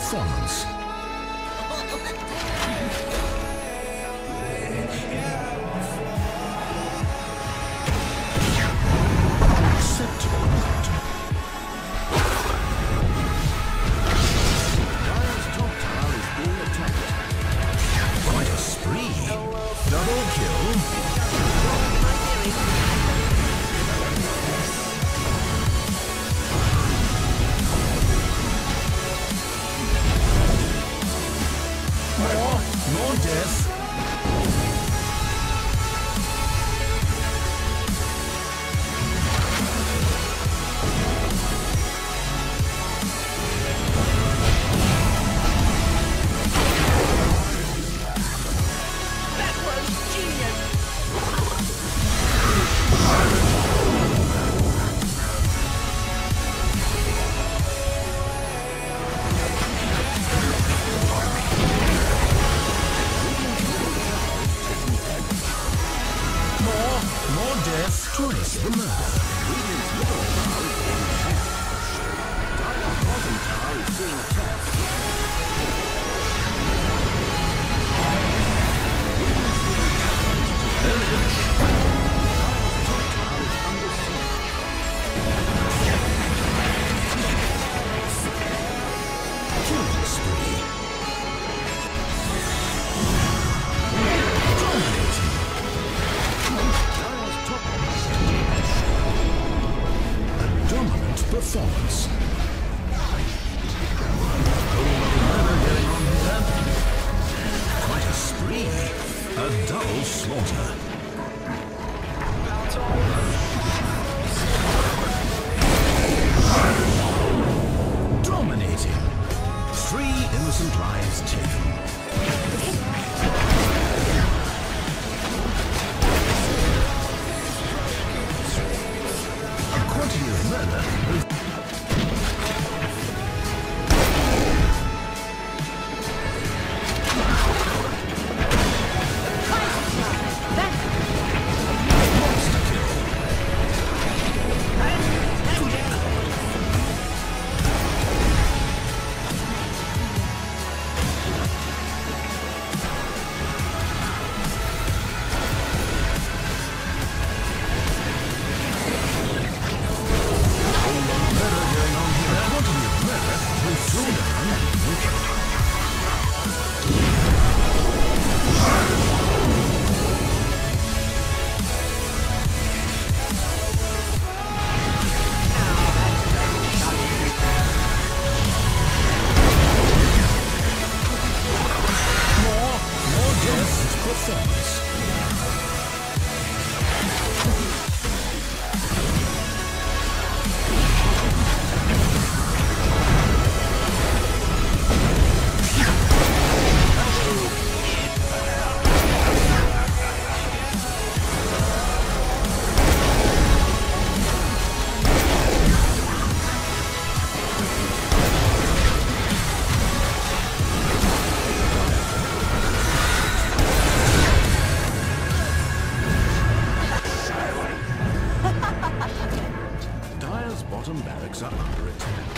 performance. Yes. More death, twice the murder. performance. Quite a spree. A double slaughter. Dominating. Three innocent lives taken. return.